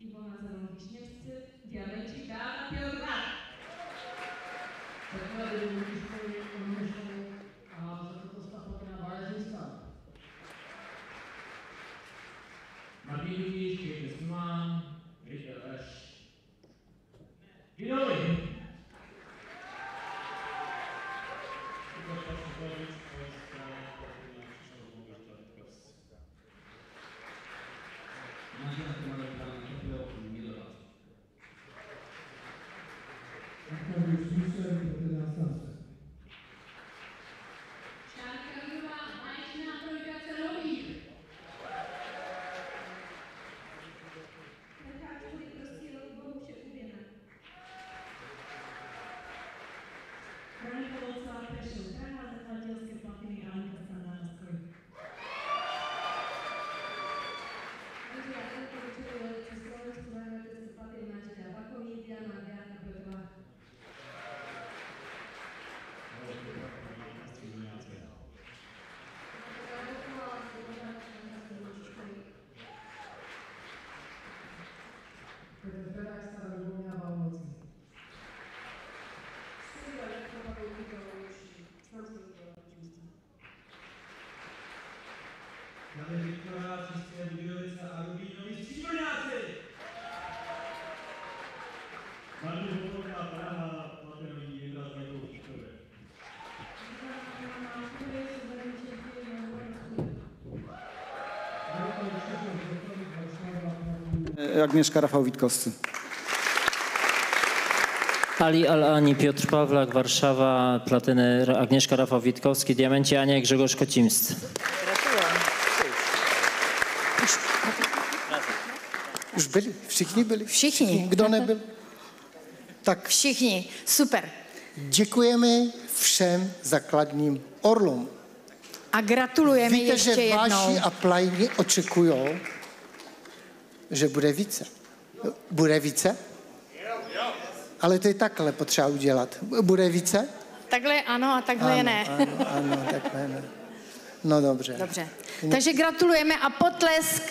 Iwona Zalążniewscy, diamencik na piorunach. Zakłady również moje Agnieszka Rafał Witkowski. Ali Al-Ani, Piotr Pawlak, Warszawa, platyny Agnieszka Rafał Witkowski, diamenci Ania i Grzegorz Kocimscy. Już byli? Všichni byli? Všichni. Kdo nebyl? Tak Všichni. Super. děkujeme všem základním orlům. A gratulujeme Víte, ještě že jednou. vaši aplajni očekují, že bude více. Bude více? Ale to je takhle potřeba udělat. Bude více? Takhle ano a takhle ano, ne. Ano, ano, takhle ne. No dobře. Dobře. Takže gratulujeme a potlesk.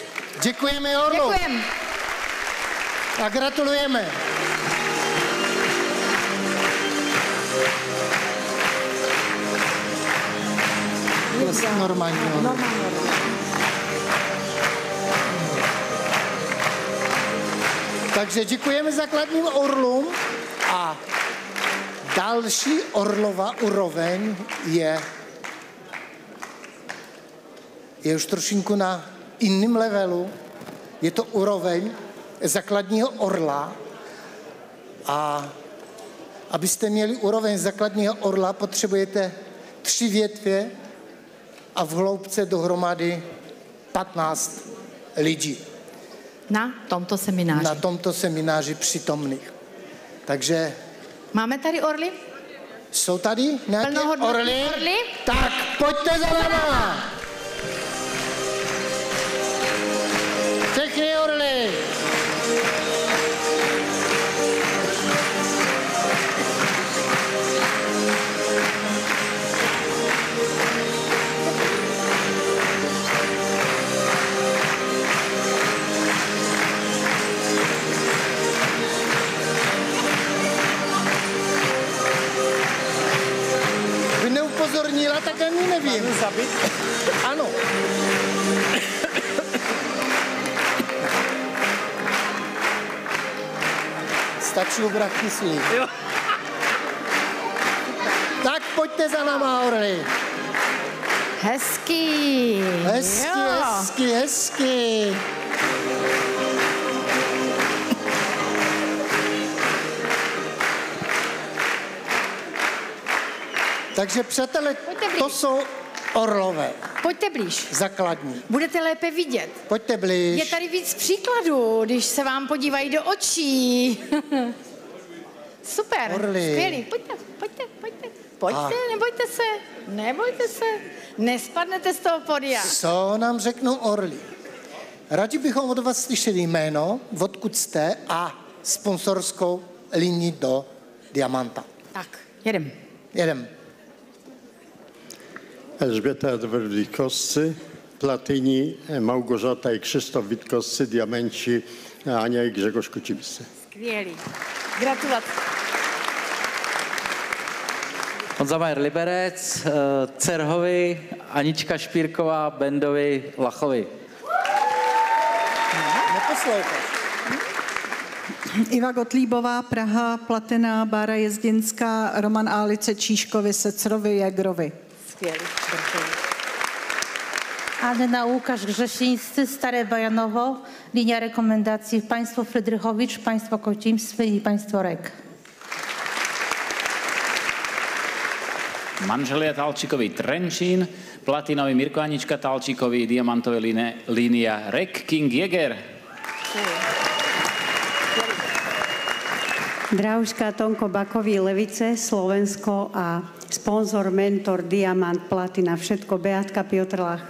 Děkujeme orlům Děkujeme. a gratulujeme. Prostě normální Takže děkujeme základním orlům a další orlová úroveň je, je už trošinku na jiném levelu. Je to úroveň základního orla a abyste měli úroveň základního orla, potřebujete tři větve a v hloubce dohromady 15 lidí Na tomto semináři. na tomto semináři přítomných. Takže Máme tady orly? jsou tady nějaké orly? orly? Tak pojďte za náma! Všechny orly! Neupozornila, tak ani nevím. Zabit? Ano. Stačí ubrat kyslík. Tak pojďte za náma, orly. Hezký. Hezky, Jo. hezky, hezky. Takže přátelé, to jsou orlové, Pojďte blíž. základní. Budete lépe vidět. Pojďte blíž. Je tady víc příkladů, když se vám podívají do očí. Super, Orly. skvělý. Pojďte, pojďte, pojďte. Pojďte, A- nebojte se, nebojte se. Nespadnete z toho podia. Co nám řeknou orly? Rádi bychom od vás slyšeli jméno, odkud jste a sponsorskou linii do Diamanta. Tak, jedem. Jedem. Elżbieta Edward Witkowscy, Platyni, Małgorzata i Krzysztof Witkowscy, diamenci Ania i Grzegorz Kocimscy. Skvělý. Gratulace. Honza Majer Liberec, eh, Cerhovi, Anička Špírková, Bendovi, Lachovi. Neposloucháš. Iva Gotlíbová, Praha, Platina, Bára Jezdinská, Roman Álice, Číškovi, Secrovi, Jagrovi. Skvělý. Anna Łukasz Grzesińscy, Stare Bojanowo, linia rekomendacji państwo Frydrychowicz, państwo Kocimscy i państwo Rek. Manželia Talčíkovi Trenčín, platinový Mirko Anička Talčíkovi, diamantová líne- línia Rek King Jäger. Dráuška Tonko Bakový Levice, Slovensko a sponzor, mentor, diamant, platina, všetko Beatka Piotrlach.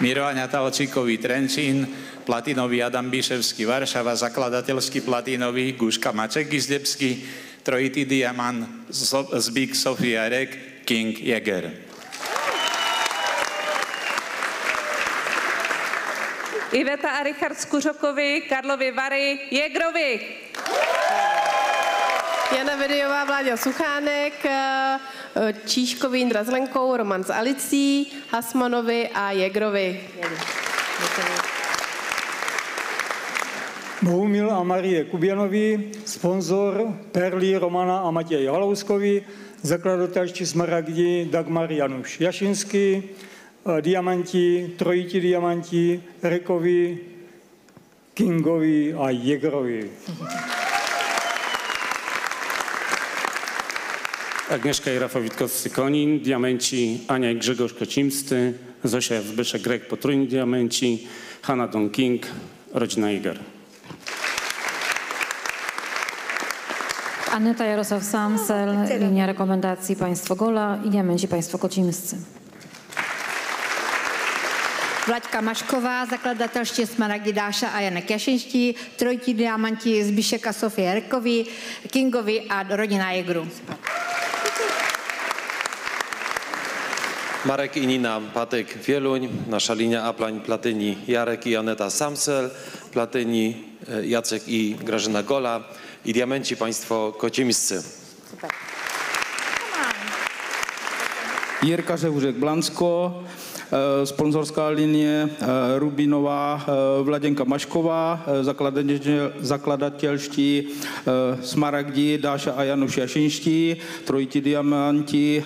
Miro Aňa Talčíkový Trenčín, platinový Adam Biševský Varšava, zakladateľský platinový Guška Maček Izdebský, trojitý diamant Zbík Sofia Rek, King Jäger. Iveta a Richard Skuřokovi, Karlovi Vary, Jegrovi. Jana Vedejová, Vláďa Suchánek, eh, Číškovi Jindra s Lenkou, Roman s Alicí, Hasmanovi a Jegrovi. Bohumil a Marie Kubianovi, sponzor Perly Romana a Matěj Halouskovi, zakladatelští Smaragdi Dagmar Januš Jašinský, eh, diamanti, trojití diamanti, Rekovi, Kingovi a Jegrovi. Agnieszka i Rafał Witkowski-Konin, diamenci Ania i Grzegorz Kocimscy, Zosia Zbyszek Grek, potrójni diamenci, Hanna Don King, rodzina Iger. Aneta Jarosław Samsel, linia rekomendacji Państwo Gola i Diamenci Państwo Kocimscy. Vlaďka Mašková, zakladatelště Smaragdy Dáša a Janek Jašinští, trojití diamanti Zbišek a Sofie Rekovi, Kingovi a rodina Jegru. Marek i Nina Patyk Wieluń, nasza linia Aplań Platyni Jarek i Aneta Samsel, Platyni e, Jacek i Grażyna Gola i Diamenci Państwo Kocimscy. Jirka Řehuřek Blansko, eh, sponzorská linie eh, Rubinová eh, Vladěnka Mašková, eh, zakladatel- zakladatelští eh, Smaragdi Dáša a Januš Jašinští, trojití diamanti eh,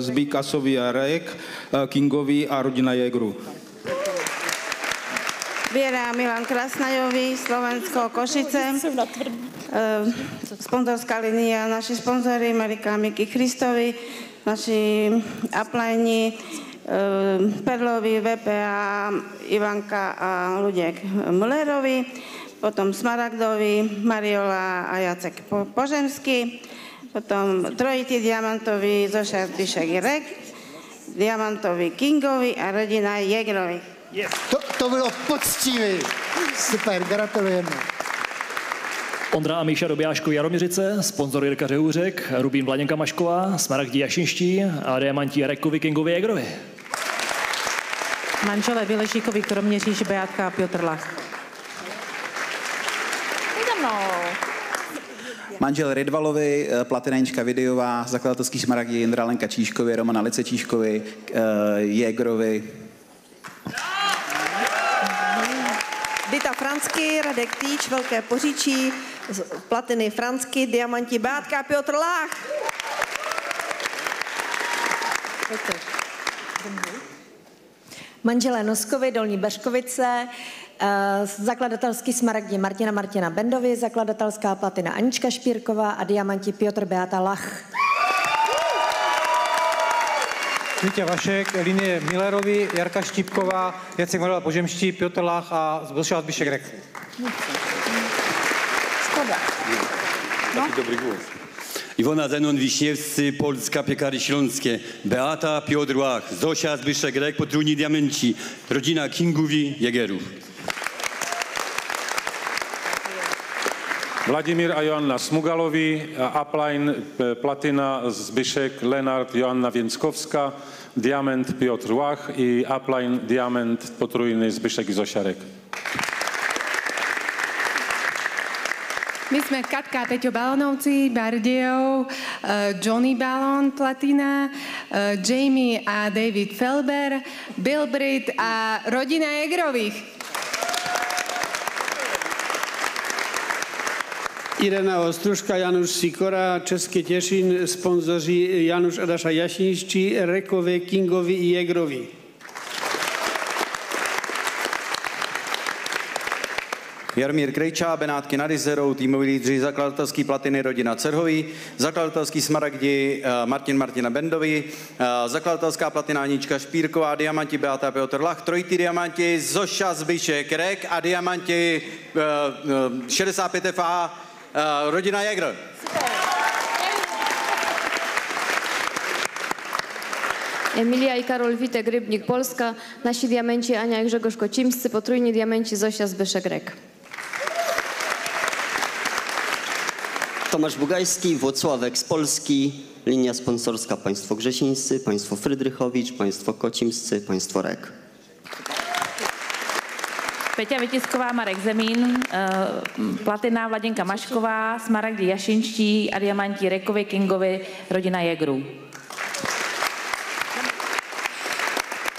Zbíka Sofia Rek, eh, Kingovi a rodina Jegru. Viera Milan Krasnajový, Slovensko, Košice. Eh, Sponzorská linia, naši sponzory, Marika Miky Christovi, naši uplajni, eh, Perlovi, VPA, Ivanka a Luděk Mlerovi, potom Smaragdovi, Mariola a Jacek Po- Požemský, potom trojitý diamantový Zoša Zbyšek Rek, diamantový Kingovi a rodina Jegrovi. To, to bylo poctivé. Super, gratulujeme. Ondra a Míša Dobijáško Jaroměřice, sponzor Jirka Řehůřek, Rubín Vladěnka Mašková, Smaragdi Jašinští a diamanti Rekovi Kingovi Jegrovi. Manželé Vylešíkovi Kroměříž, Beatka a Piotr Lach. Manžel Rydvalovi, eh, Platinečka Videová, zakladatelský Smaragdi Jindra Lenka Číškovi, Romana Lice Číškovi, eh, Jégrovi. Dita Fransky, Radek Týč, Velké Poříčí, z- Platiny Fransky, Diamanti Beatka a Piotr Lách. Manželé Noskovi, Dolní Beřkovice, eh, zakladatelský Smaragdi Martina Martina Bendovi, zakladatelská platina Anička Špírková a diamanti Piotr Beata Lach. Vítě Vašek, linie Millerovi, Jarka Štípková, Jacek Marela Požemští, Piotr Lách a Zbošila Zbyšek Rek. Skoda. Taki dobry głos. Iwona Zenon-Wiśniewscy, Polska Piekary Śląskie. Beata Piotr Łach, Zosia Zbyszek Rek, Potrójni Diamenci. Rodzina Kingowi Jägerów. Vladimír a Joanna Smugalovi, Upline, Platina, Zbyšek, Lenart, Joanna Więckowska, diament Piotr Łach i upline diament potrójny Zbyszek i Zosiarek. My jsme Katka Teťo Balonovci, Bardiou, eh, Johnny Balon Platina, eh, Jamie a David Felber, Bill Britt a rodina Egrových. Irena Ostruška, Janusz Sikora, české těšin spoluzajisté Janusz Adaša Jasińści, Rekové, Kingovi i Jegrowi. Jarmír Krejčá, Benátky nad Izerou, týmový lídři zakladatelský platiny rodina Cerhový, zakladatelský smaragdi eh, Martin Martina Bendovi, eh, zakladatelská platina Anička Špírková, diamanti Beata Piotr Lach, trojitý diamanti Zoša Zbyšek Rek a diamanti eh, 65 FA rodina Jägr. Emilia i Karol Witek, Rybnik Polska, nasi diamenci Ania i Grzegorz Kocimscy, potrójni diamenci Zosia Zbyszek Tomasz Bugajski, Włocławek z Polski, linia sponsorska Państwo Grzesińscy, Państwo Frydrychowicz, Państwo Kocimscy, Państwo Rek. Peťa Vytisková, Marek Zemín, eh, Platina Vladěnka Mašková, Smaragdi Jašinští a Diamanti Rekovi Kingovi, rodina Jegrů.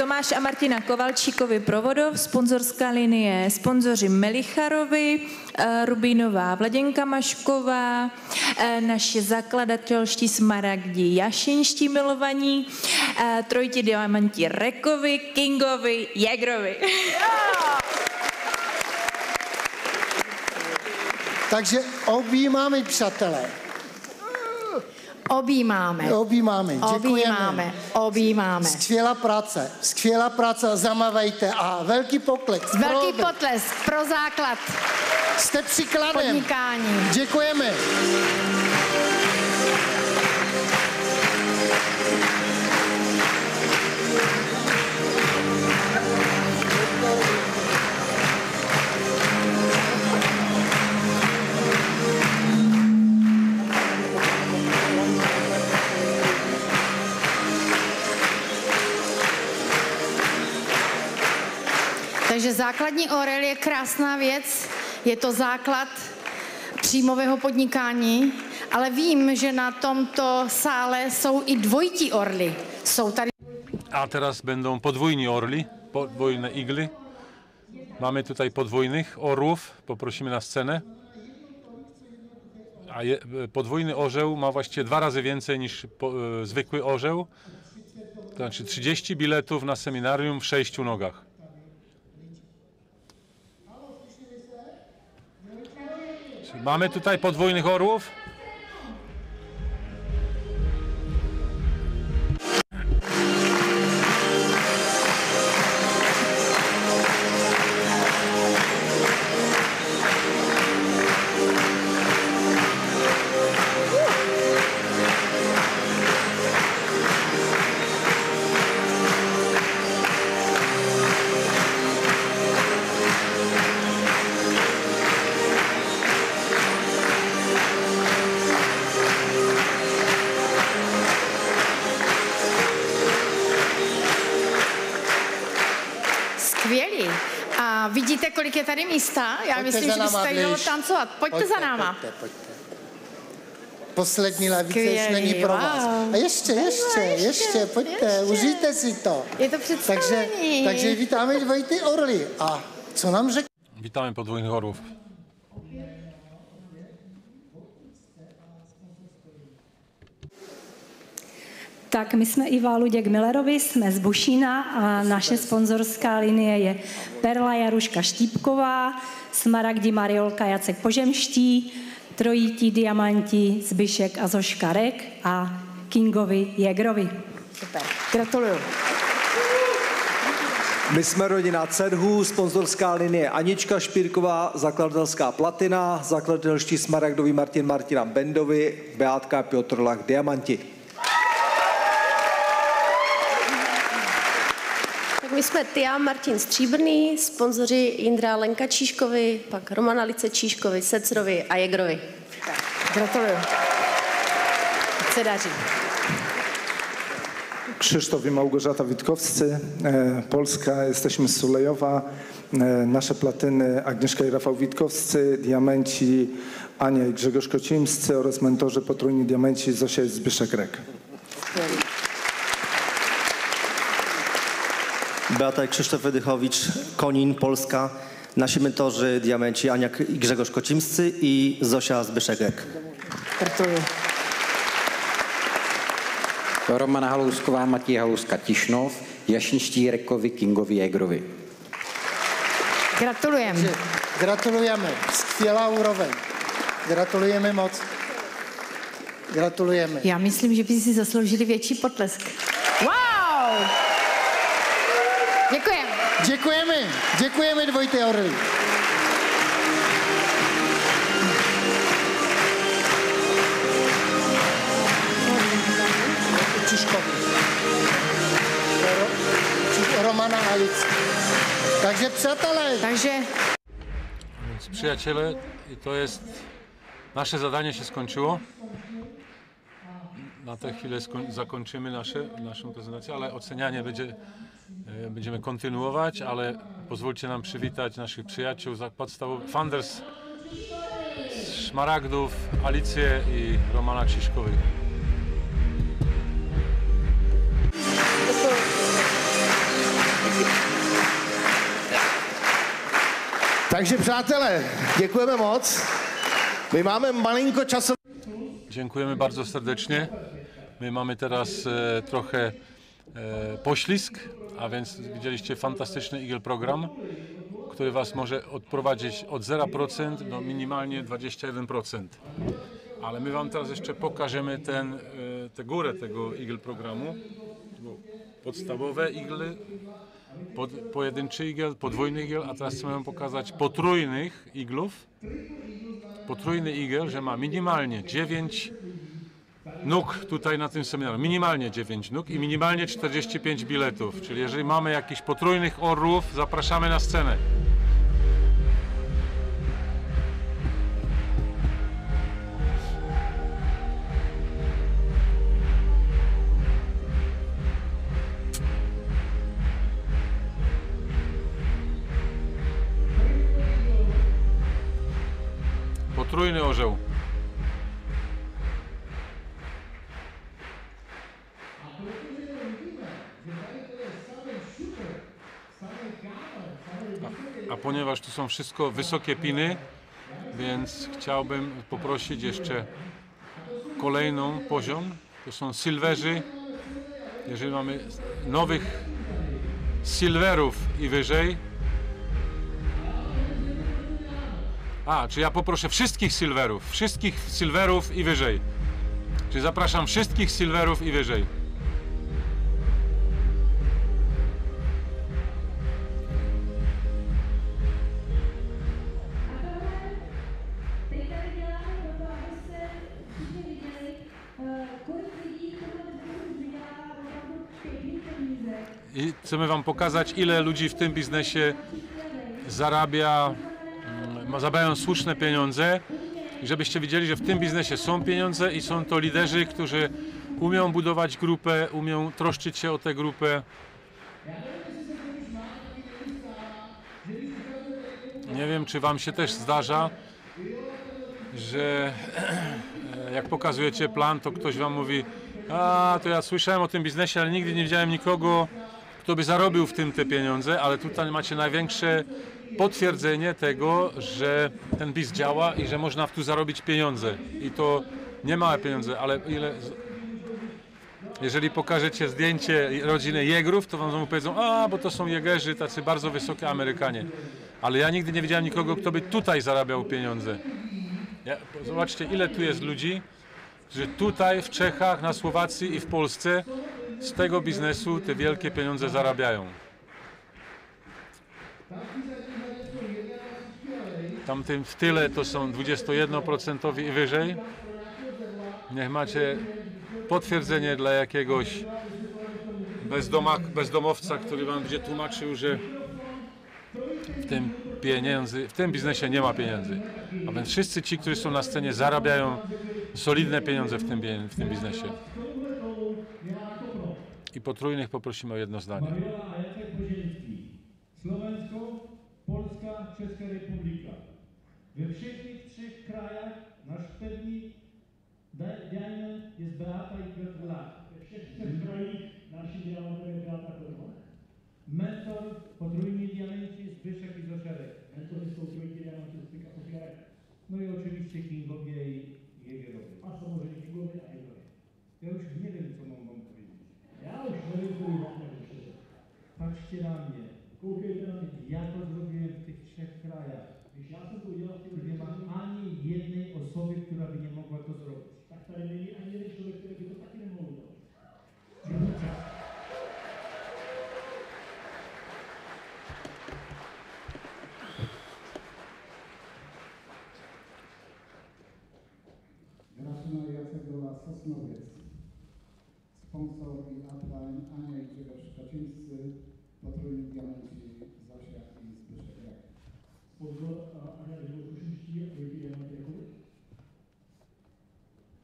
Tomáš a Martina Kovalčíkovi Provodov, sponzorská linie sponzoři Melicharovi, eh, Rubínová Vladěnka Mašková, eh, naši zakladatelští smaragdi Jašinští milovaní, eh, trojti diamanti Rekovi, Kingovi, Jägrovi. Takže objímáme, přátelé. Objímáme. Objímáme, děkujeme. Objímáme, objímáme. Skvělá práce, skvělá práce, zamávejte a velký pokles. Velký potlesk pro základ. Jste příkladem. Podnikání. Děkujeme. Takže základní orel je krásná věc, je to základ příjmového podnikání, ale vím, že na tomto sále jsou i dvojití orly. Jsou tady A teraz będą podwójni orli, podwójne igly. Mamy tutaj podwójnych orłów, poprosimy na scenę. A je, podwójny orzeł ma właściwie dwa razy więcej niż po, e, zwykły orzeł. To znaczy 30 biletów na seminarium w sześciu nogach. Mamy tutaj podwójnych orłów. Tady místa? Já Pojďte myslím, že by se tady dalo tancovat. Pojďte, Pojďte, za náma. Pojďte, pojďte. Poslední lavice už není pro vás. wow. A ještě, ještě, ještě, ještě, pojďte, ještě. užijte si to. Je to Takže, představení. takže vítáme dvojitý orly. A co nám řekl? Witamy podwójnych orłów. Tak my jsme Iva Luděk Millerovi, jsme z Bušína a naše sponzorská linie je Perla Jaruška Štípková, Smaragdi Mariolka Jacek Požemští, Trojití Diamanti Zbyšek a Zoška Rek a Kingovi Jegrovi. Super, gratuluju. My jsme rodina Cedhů, sponzorská linie Anička Špírková, zakladatelská Platina, zakladatelští Smaragdovi Martin Martina Bendovi, Beátka Piotr Lach Diamanti. My jsme Tia Martin Stříbrný, sponzoři Jindra Lenka Číškovi, pak Romana Lice Číškovi, Secrovi a Jegrovi. Gratuluju. Se daří. Krzysztof i Małgorzata Witkowscy, e, Polska, jesteśmy z Sulejowa. E, Nasze platyny Agnieszka i Rafał Witkowscy, diamenci Ania i Grzegorz Kocimscy oraz mentorzy potrójni diamenci Zosia i Zbyszek Rek. Beata i Krzysztof Wydychowicz, Konin, Polska. Nasi mentorzy, diamenci Ania i Grzegorz Kocimscy i Zosia Zbyszek-Rek. Gratuluju. Romana Halousková, Matěj Halouska Tišnov, Jašniští Rekovi, Kingovi Jägrovi. Gratulujeme. Gratulujeme. Skvělá úroveň. Gratulujeme moc. Gratulujeme. Já myslím, že by si zasloužili větší potlesk. Wow! Děkujeme. Děkujeme. Děkujeme dvojité orly. Romana Alic. Takže přátelé. Takže Więc przyjaciele, i to jest nasze zadanie się skończyło. Na tę chwilę zakończymy nasze, naszą prezentację, ale ocenianie będzie, będziemy kontynuować, ale pozwólcie nam przywitać naszych przyjaciół za podstawowych funders Szmaragdów, Alicję i Romana Krzyżkowych. Takže přátelé, děkujeme moc. My máme malinko času. Dziękujemy bardzo serdecznie. My mamy teraz e, trochę e, poślizg, a więc widzieliście fantastyczny Eagle program, który Was może odprowadzić od 0% do minimalnie 21%. Ale my Wam teraz jeszcze pokażemy ten, e, tę górę tego Eagle programu. Podstawowe Eagle, pod, pojedynczy Eagle, podwójny Eagle, a teraz chcemy Wam pokazać potrójnych Iglów potrójny igel, że ma minimalnie 9 nóg tutaj na tym seminarium. Minimalnie 9 nóg i minimalnie 45 biletów. Czyli jeżeli mamy jakichś potrójnych orłów, zapraszamy na scenę. Potrójny orzeł. Ponieważ tu są wszystko wysokie piny, więc chciałbym poprosić jeszcze kolejną poziom. To są silverzy. Jeżeli mamy nowych silverów i wyżej, A, czy ja poproszę wszystkich silverów, wszystkich silverów i wyżej. Czyli zapraszam wszystkich silverów i wyżej. Chcemy Wam pokazać, ile ludzi w tym biznesie zarabia mm, zarabiają słuszne pieniądze i żebyście wiedzieli, że w tym biznesie są pieniądze i są to liderzy, którzy umią budować grupę, umią troszczyć się o tę grupę. Nie wiem, czy Wam się też zdarza, że jak pokazujecie plan, to ktoś Wam mówi a, to ja słyszałem o tym biznesie, ale nigdy nie widziałem nikogo, kto by zarobił w tym te pieniądze, ale tutaj macie największe potwierdzenie tego, że ten biz działa i że można tu zarobić pieniądze. I to nie małe pieniądze, ale ile... Jeżeli pokażecie zdjęcie rodziny Jegrów, to wam znowu powiedzą, a, bo to są Jegerzy, tacy bardzo wysokie Amerykanie. Ale ja nigdy nie widziałem nikogo, kto by tutaj zarabiał pieniądze. Ja, zobaczcie, ile tu jest ludzi, którzy tutaj w Czechach, na Słowacji i w Polsce z tego biznesu te wielkie pieniądze zarabiają. Tamtym w tyle to są 21% i wyżej. Niech macie potwierdzenie dla jakiegoś bezdoma, bezdomowca, który wam będzie tłumaczył, że w tym pieniędzy, w tym biznesie nie ma pieniędzy. A więc wszyscy ci, którzy są na scenie, zarabiają solidne pieniądze w tym, w tym biznesie. Potrójnych poprosimy o jedno zdanie. Mariola Jacek Poziemski. Slovensko, Polska, Česká republika. We wszystkich trzech krajach nasz wtedni diamant jest Beata i Piotr Lach. We wszystkich trzech krajach nasi diamant jest Beata Piotr. Mentor potrójni diamenci Zbyszek i Zoszerek. Mentor jest potrójni diamenci Zbyszek i Zoszerek. No i oczywiście Kingowie i Jägerowie. A co może Kingowie, a Jägerowie? Ja już nie wiem, co mam wam powiedzieć. Ja już nie wiem, co mam powiedzieć. Ja to zrobiłem w tych trzech krajach. Już nie ma ani jednej osoby, która by nie mogła to zrobić. Tak, ale nie ani jeden człowiek, który by to tak nie mógł zrobić. Grażyna Jacek Sosnowiec. Sponsor i upline Ania i Grzegorz Kaczyńscy, potrójni diamenci Zosia i Zbyszek Rek. Sponsor Ania Grzegorz-Kuczyński, Wojciech Jan Jakubowicz.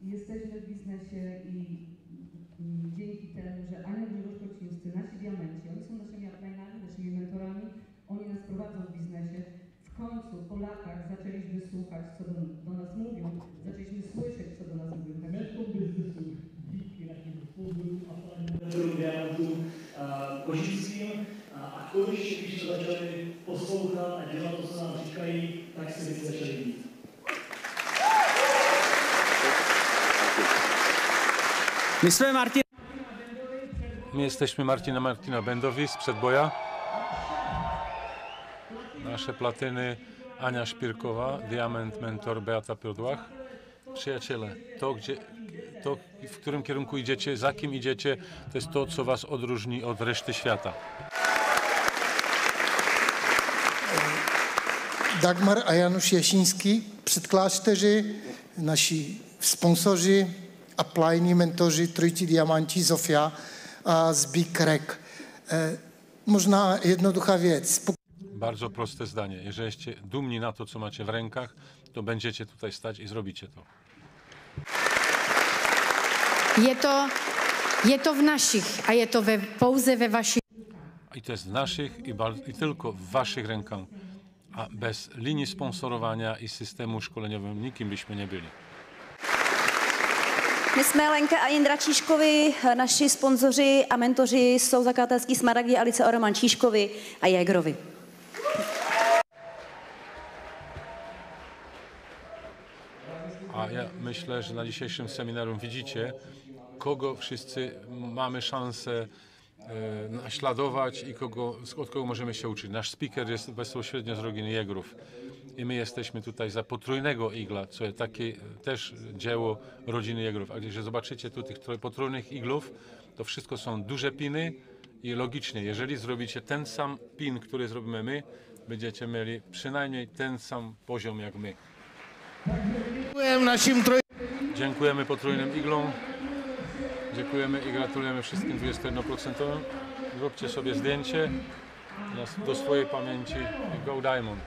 Jesteśmy w biznesie i mm, dzięki temu, że Ania Grzegorz Kocińscy, nasi diamenci, oni są naszymi upline'ami, naszymi mentorami, oni nas prowadzą w biznesie. W końcu po latach zaczęliśmy słuchać, co do, do nas mówią, zaczęliśmy słyszeć, co do nas mówią. Męską biznesu sponzorům a panem Diamantům Kožicím. A když, když to začali poslouchat a dělat to, co nám říkají, tak jsme Martin. My jesteśmy Martina Martina Bendowi z Przedboja. Nasze platyny Ania Szpirkowa, Diament Mentor Beata Piodłach. Przyjaciele, to, gdzie, to w którym kierunku idziecie, za kim idziecie, to jest to, co was odróżni od reszty świata. Dagmar a Janusz Jasiński, przedklaszterzy, nasi sponsorzy, upline, mentorzy, Trójci Diamanci, Zofia a Zbik Rek. E, Można jednoducha věc. Bardzo proste zdanie. Jeżeli jesteście dumni na to, co macie w rękach, to będziecie tutaj stać i zrobicie to. Je to, je to v našich a je to ve, pouze ve vašich. I to jest w naszych i, i tylko w waszych rękach. A bez linii sponsorowania i systemu szkoleniowym nikim byśmy nie byli. My jsme Lenka a Jindra Číškovi, naši sponzoři a mentoři jsou zakladatelský Smaragdi Alice a Roman Číškovi a Jägerovi. A ja myślę, że na dzisiejszym seminarium widzicie, kogo wszyscy mamy szansę e, naśladować i kogo, od kogo możemy się uczyć. Nasz speaker jest bezpośrednio z rodziny Jegrów. I my jesteśmy tutaj za potrójnego igla, co jest takie też dzieło rodziny Jegrów. A jeżeli zobaczycie tu tych potrójnych iglów, to wszystko są duże piny i logicznie, jeżeli zrobicie ten sam pin, który zrobimy my, będziecie mieli przynajmniej ten sam poziom jak my. Dziękuję naszym troj... Dziękujemy potrójnym iglom. Dziękujemy i gratulujemy wszystkim 21%. Zróbcie sobie zdjęcie do swojej pamięci Go Diamond.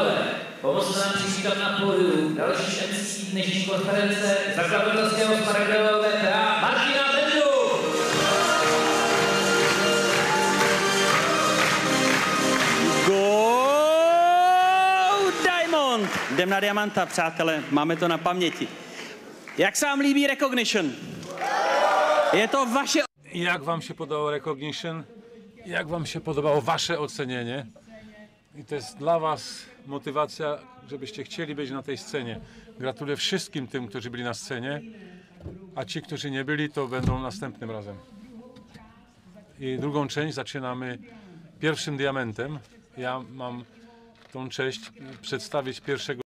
Pánové, pomozte nám přivítat na pódiu další MC dnešní konference zakladatelského smaragdového VTA Martina Bendu. Go Diamond! Jdem na diamanta, přátelé, máme to na paměti. Jak se vám líbí Recognition? Je to vaše... Jak wam się podobało recognition? Jak wam się podobało wasze ocenienie? I to jest dla was motywacja, żebyście chcieli być na tej scenie. Gratuluję wszystkim tym, którzy byli na scenie, a ci, którzy nie byli, to będą następnym razem. I drugą część zaczynamy pierwszym diamentem. Ja mam tą cześć przedstawić pierwszego